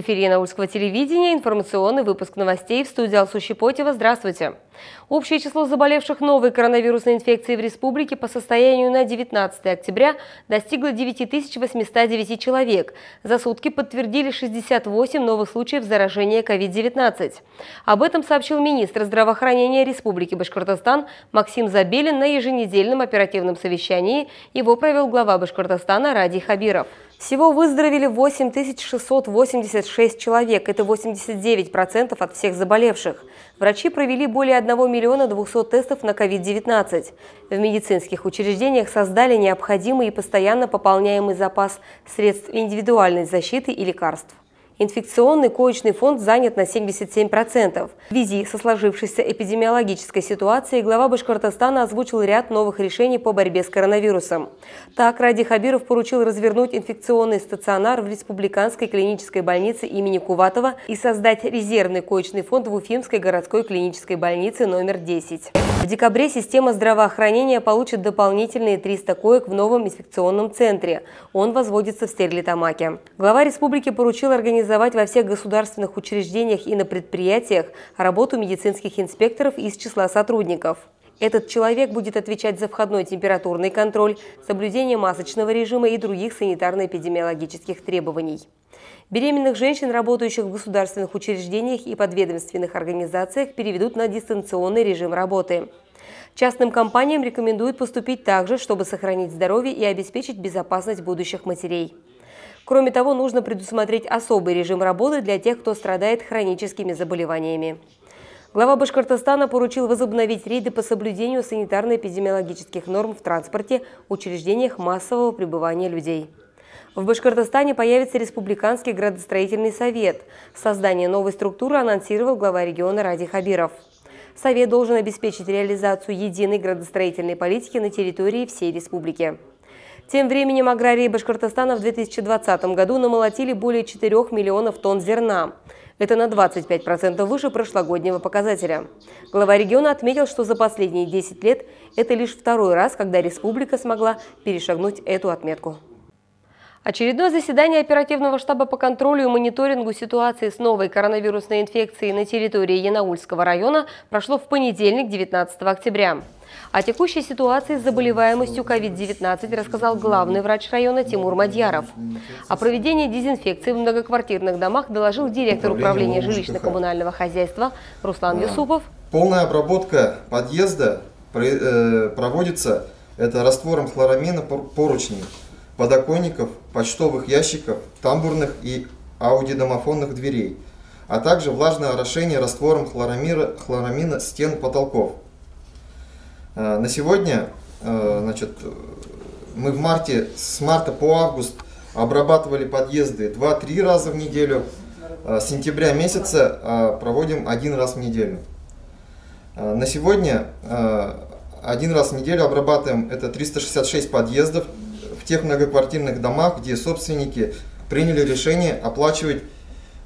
В эфире Наульского телевидения информационный выпуск новостей в студии Алсу Щепотева. Здравствуйте. Общее число заболевших новой коронавирусной инфекцией в республике по состоянию на 19 октября достигло 9809 человек. За сутки подтвердили 68 новых случаев заражения COVID-19. Об этом сообщил министр здравоохранения Республики Башкортостан Максим Забелин на еженедельном оперативном совещании. Его провел глава Башкортостана Ради Хабиров. Всего выздоровели 8686 человек, это 89% от всех заболевших. Врачи провели более 1 миллиона 200 тестов на COVID-19. В медицинских учреждениях создали необходимый и постоянно пополняемый запас средств индивидуальной защиты и лекарств. Инфекционный коечный фонд занят на 77%. В связи со сложившейся эпидемиологической ситуацией глава Башкортостана озвучил ряд новых решений по борьбе с коронавирусом. Так, Ради Хабиров поручил развернуть инфекционный стационар в Республиканской клинической больнице имени Куватова и создать резервный коечный фонд в Уфимской городской клинической больнице номер 10. В декабре система здравоохранения получит дополнительные 300 коек в новом инфекционном центре. Он возводится в Стерлитамаке. Глава республики поручил организовать организовать во всех государственных учреждениях и на предприятиях работу медицинских инспекторов из числа сотрудников. Этот человек будет отвечать за входной температурный контроль, соблюдение масочного режима и других санитарно-эпидемиологических требований. Беременных женщин, работающих в государственных учреждениях и подведомственных организациях, переведут на дистанционный режим работы. Частным компаниям рекомендуют поступить так же, чтобы сохранить здоровье и обеспечить безопасность будущих матерей. Кроме того, нужно предусмотреть особый режим работы для тех, кто страдает хроническими заболеваниями. Глава Башкортостана поручил возобновить рейды по соблюдению санитарно-эпидемиологических норм в транспорте, учреждениях массового пребывания людей. В Башкортостане появится Республиканский градостроительный совет. Создание новой структуры анонсировал глава региона Ради Хабиров. Совет должен обеспечить реализацию единой градостроительной политики на территории всей республики. Тем временем аграрии Башкортостана в 2020 году намолотили более 4 миллионов тонн зерна. Это на 25% выше прошлогоднего показателя. Глава региона отметил, что за последние 10 лет это лишь второй раз, когда республика смогла перешагнуть эту отметку. Очередное заседание оперативного штаба по контролю и мониторингу ситуации с новой коронавирусной инфекцией на территории Янаульского района прошло в понедельник, 19 октября. О текущей ситуации с заболеваемостью COVID-19 рассказал главный врач района Тимур Мадьяров. О проведении дезинфекции в многоквартирных домах доложил директор управления жилищно-коммунального хозяйства Руслан Юсупов. Полная обработка подъезда э, проводится это раствором хлорамина поручней, подоконников, почтовых ящиков, тамбурных и аудиодомофонных дверей, а также влажное орошение раствором хлорамина, хлорамина стен потолков. Э, на сегодня, э, значит, мы в марте, с марта по август обрабатывали подъезды 2-3 раза в неделю. С сентября месяца проводим один раз в неделю. Э, на сегодня один раз в неделю обрабатываем это 366 подъездов тех многоквартирных домах, где собственники приняли решение оплачивать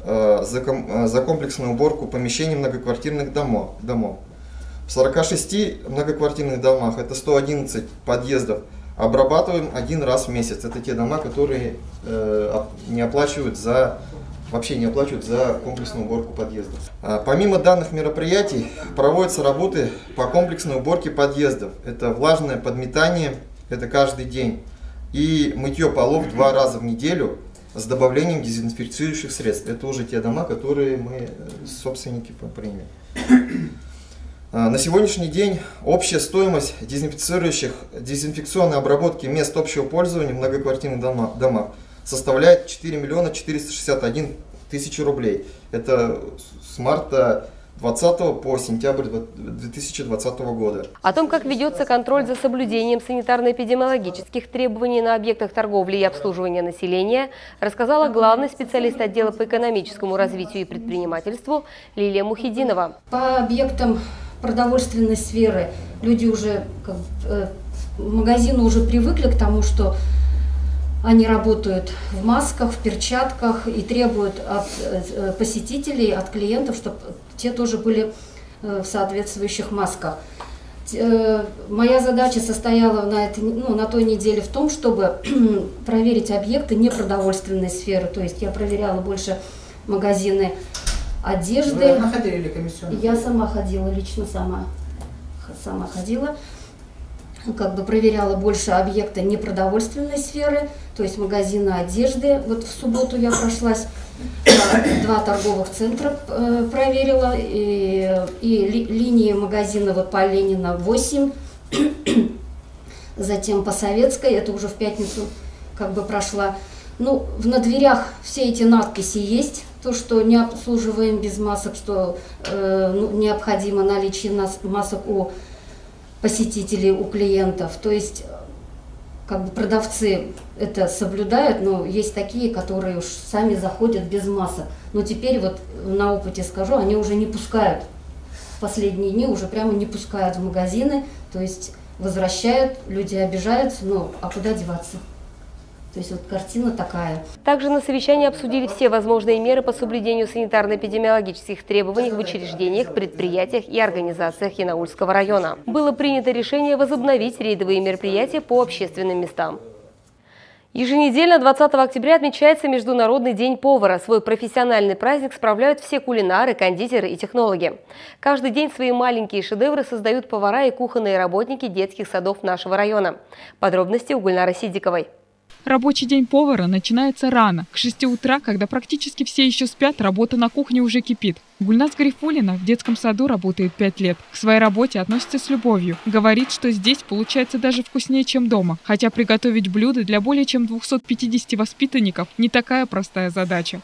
за комплексную уборку помещений многоквартирных домов. В 46 многоквартирных домах, это 111 подъездов, обрабатываем один раз в месяц. Это те дома, которые э, не оплачивают за вообще не оплачивают за комплексную уборку подъездов. А, помимо данных мероприятий проводятся работы по комплексной уборке подъездов. Это влажное подметание, это каждый день, и мытье полов два раза в неделю с добавлением дезинфицирующих средств. Это уже те дома, которые мы, э, собственники, приняли. А, на сегодняшний день общая стоимость дезинфицирующих, дезинфекционной обработки мест общего пользования в многоквартирных домах составляет 4 миллиона 461 тысячи рублей. Это с марта 2020 по сентябрь 2020 года. О том, как ведется контроль за соблюдением санитарно-эпидемиологических требований на объектах торговли и обслуживания населения, рассказала главный специалист отдела по экономическому развитию и предпринимательству Лилия Мухидинова. По объектам продовольственной сферы люди уже, как, э, магазины уже привыкли к тому, что они работают в масках, в перчатках и требуют от э, посетителей, от клиентов, чтобы те тоже были э, в соответствующих масках. Э, моя задача состояла на, этой, ну, на той неделе в том, чтобы проверить объекты непродовольственной сферы. То есть я проверяла больше магазины одежды. Вы ходили или комиссионно? Я сама ходила, лично сама, сама ходила. Как бы проверяла больше объекта непродовольственной сферы, то есть магазины одежды. Вот в субботу я прошлась, два торговых центра э, проверила, и, и ли, линии магазина вот по Ленина 8, затем по Советской, это уже в пятницу как бы прошла. Ну, на дверях все эти надписи есть, то, что не обслуживаем без масок, что э, ну, необходимо наличие нас, масок у посетителей, у клиентов. То есть, как бы продавцы это соблюдают, но есть такие, которые уж сами заходят без масок. Но теперь вот на опыте скажу, они уже не пускают. В последние дни уже прямо не пускают в магазины, то есть возвращают, люди обижаются, ну а куда деваться? То есть вот картина такая. Также на совещании обсудили все возможные меры по соблюдению санитарно-эпидемиологических требований в учреждениях, предприятиях и организациях Янаульского района. Было принято решение возобновить рейдовые мероприятия по общественным местам. Еженедельно 20 октября отмечается Международный день повара. Свой профессиональный праздник справляют все кулинары, кондитеры и технологи. Каждый день свои маленькие шедевры создают повара и кухонные работники детских садов нашего района. Подробности у Гульнары Сидиковой. Рабочий день повара начинается рано. К 6 утра, когда практически все еще спят, работа на кухне уже кипит. Гульнас Гарифулина в детском саду работает 5 лет. К своей работе относится с любовью. Говорит, что здесь получается даже вкуснее, чем дома. Хотя приготовить блюда для более чем 250 воспитанников не такая простая задача.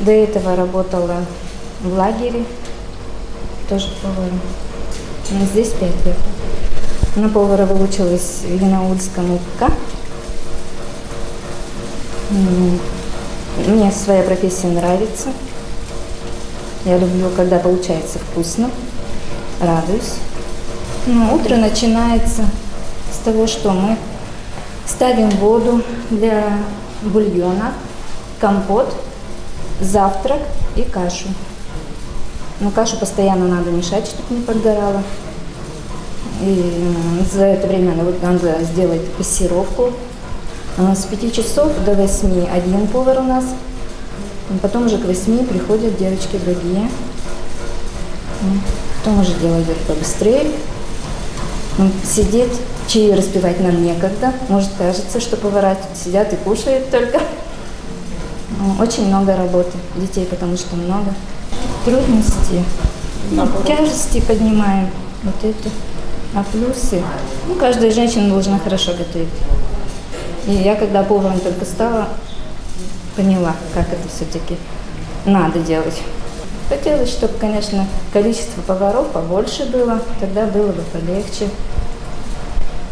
До этого работала в лагере, тоже поваром. Здесь 5 лет. На повара выучилась в Янаульском УК мне своя профессия нравится. Я люблю, когда получается вкусно. Радуюсь. Но утро начинается с того, что мы ставим воду для бульона, компот, завтрак и кашу. Но кашу постоянно надо мешать, чтобы не подгорала. И за это время надо сделать пассировку с 5 часов до 8 один повар у нас. Потом уже к 8 приходят девочки другие. Потом уже дело идет побыстрее. Сидеть, чаи распивать нам некогда. Может, кажется, что повара сидят и кушают только. Очень много работы. Детей потому что много. Трудности. Ну, тяжести поднимаем. Вот это. А плюсы. Ну, каждая женщина должна хорошо готовить. И я, когда поваром только стала, поняла, как это все-таки надо делать. Хотелось, чтобы, конечно, количество поваров побольше было, тогда было бы полегче.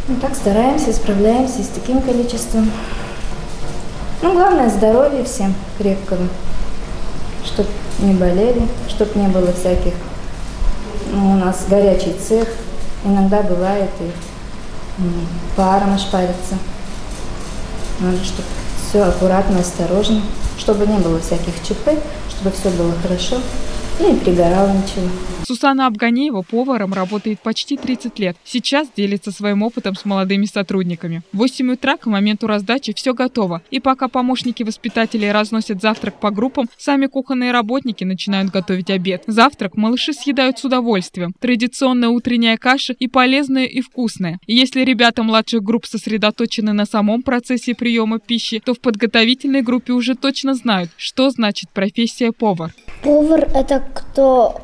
Ну, так стараемся, справляемся с таким количеством. Ну, главное, здоровье всем крепкого, чтобы не болели, чтобы не было всяких... Ну, у нас горячий цех, иногда бывает и паром ошпарится. Надо, чтобы все аккуратно, осторожно, чтобы не было всяких ЧП, чтобы все было хорошо. Ну и пригорало ничего. Сусана Абганеева поваром работает почти 30 лет. Сейчас делится своим опытом с молодыми сотрудниками. В 8 утра к моменту раздачи все готово. И пока помощники воспитателей разносят завтрак по группам, сами кухонные работники начинают готовить обед. Завтрак малыши съедают с удовольствием. Традиционная утренняя каша и полезная, и вкусная. И если ребята младших групп сосредоточены на самом процессе приема пищи, то в подготовительной группе уже точно знают, что значит профессия повар. Повар – это кто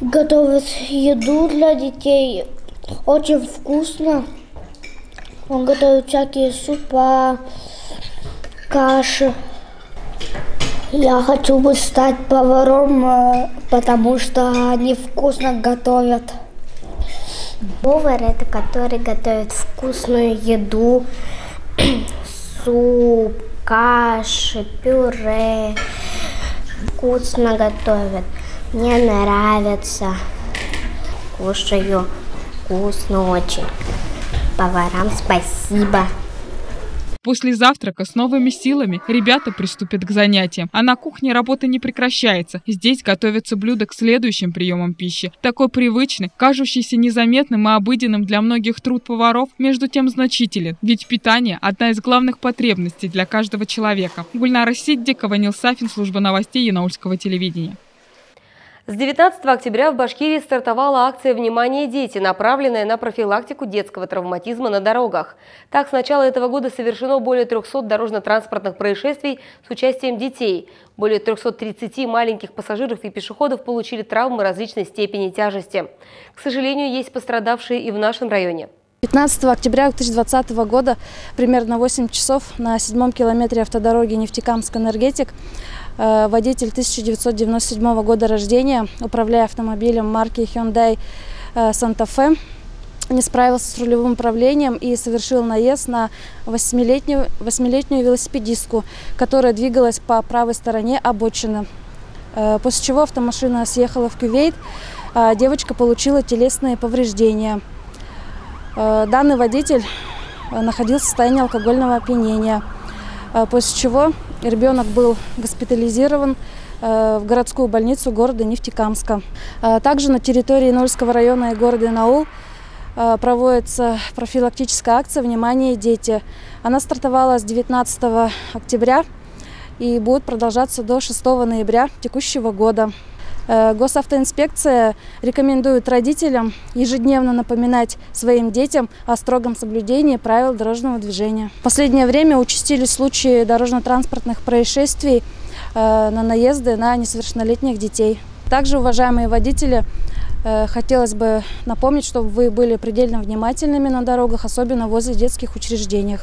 готовит еду для детей. Очень вкусно. Он готовит всякие супа, каши. Я хочу бы стать поваром, э, потому что они вкусно готовят. Повар – это который готовит вкусную еду, суп, каши, пюре, вкусно готовят. Мне нравится. Кушаю вкусно очень. Поварам спасибо. После завтрака с новыми силами ребята приступят к занятиям. А на кухне работа не прекращается. Здесь готовятся блюда к следующим приемам пищи. Такой привычный, кажущийся незаметным и обыденным для многих труд поваров, между тем значителен. Ведь питание – одна из главных потребностей для каждого человека. Гульнара Сиддикова, Нил Сафин, служба новостей Янаульского телевидения. С 19 октября в Башкирии стартовала акция «Внимание, дети», направленная на профилактику детского травматизма на дорогах. Так, с начала этого года совершено более 300 дорожно-транспортных происшествий с участием детей. Более 330 маленьких пассажиров и пешеходов получили травмы различной степени тяжести. К сожалению, есть пострадавшие и в нашем районе. 15 октября 2020 года, примерно 8 часов, на седьмом километре автодороги Нефтекамск-Энергетик водитель 1997 года рождения, управляя автомобилем марки Hyundai э, Santa Fe, не справился с рулевым управлением и совершил наезд на восьмилетнюю, восьмилетнюю велосипедистку, которая двигалась по правой стороне обочины. Э, после чего автомашина съехала в кювейт, а девочка получила телесные повреждения. Данный водитель находился в состоянии алкогольного опьянения, после чего Ребенок был госпитализирован э, в городскую больницу города Нефтекамска. Э, также на территории Нольского района и города Наул э, проводится профилактическая акция «Внимание, дети». Она стартовала с 19 октября и будет продолжаться до 6 ноября текущего года. Э, госавтоинспекция рекомендует родителям ежедневно напоминать своим детям о строгом соблюдении правил дорожного движения. В последнее время участились случаи дорожно-транспортных происшествий э, на наезды на несовершеннолетних детей. Также, уважаемые водители, э, хотелось бы напомнить, чтобы вы были предельно внимательными на дорогах, особенно возле детских учреждений.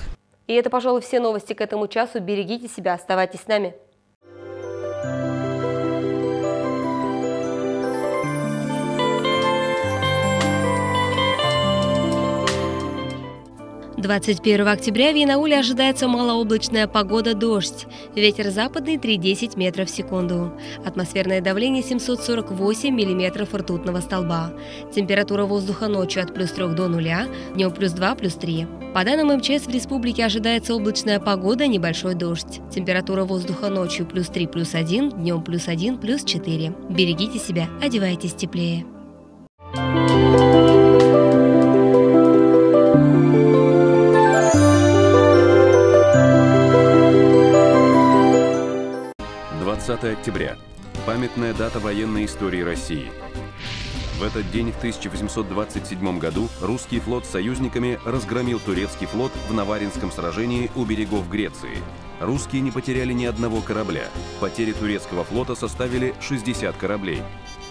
И это, пожалуй, все новости к этому часу. Берегите себя, оставайтесь с нами. 21 октября в Янауле ожидается малооблачная погода «Дождь». Ветер западный 3,10 метров в секунду. Атмосферное давление 748 миллиметров ртутного столба. Температура воздуха ночью от плюс 3 до нуля, днем плюс 2, плюс 3. По данным МЧС, в республике ожидается облачная погода, небольшой дождь. Температура воздуха ночью плюс 3, плюс 1, днем плюс 1, плюс 4. Берегите себя, одевайтесь теплее. 20 октября. Памятная дата военной истории России. В этот день в 1827 году русский флот с союзниками разгромил турецкий флот в Наваринском сражении у берегов Греции. Русские не потеряли ни одного корабля. Потери турецкого флота составили 60 кораблей.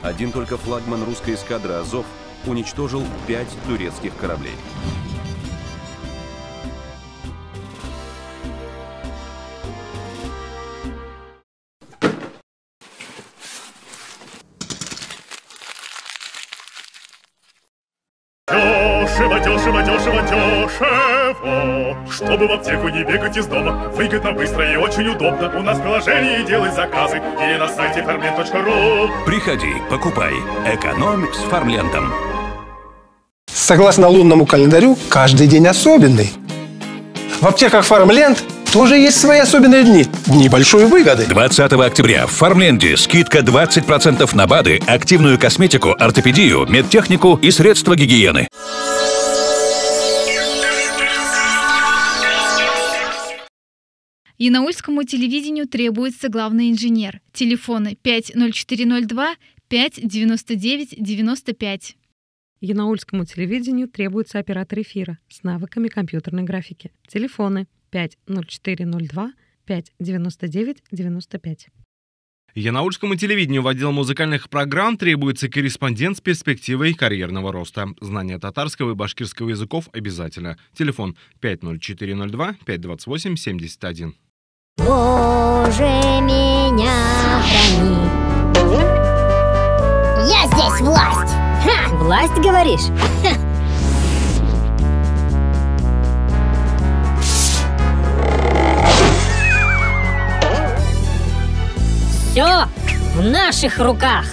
Один только флагман русской эскадры «Азов» уничтожил 5 турецких кораблей. Чтобы в аптеку не бегать из дома Выгодно, быстро и очень удобно У нас в приложении делай заказы Или на сайте farmland.ru Приходи, покупай, экономь с фармлентом Согласно лунному календарю, каждый день особенный. В аптеках Фармленд тоже есть свои особенные дни. Дни большой выгоды. 20 октября в Фармленде скидка 20% на БАДы, активную косметику, ортопедию, медтехнику и средства гигиены. Янаульскому телевидению требуется главный инженер. Телефоны 50402 599 95. Янаульскому телевидению требуется оператор эфира с навыками компьютерной графики. Телефоны 50402 599 95. Янаульскому телевидению в отдел музыкальных программ требуется корреспондент с перспективой карьерного роста. Знание татарского и башкирского языков обязательно. Телефон 50402 528 71. Боже, меня храни. Я здесь власть. Ха! Власть, говоришь? Ха! Все в наших руках.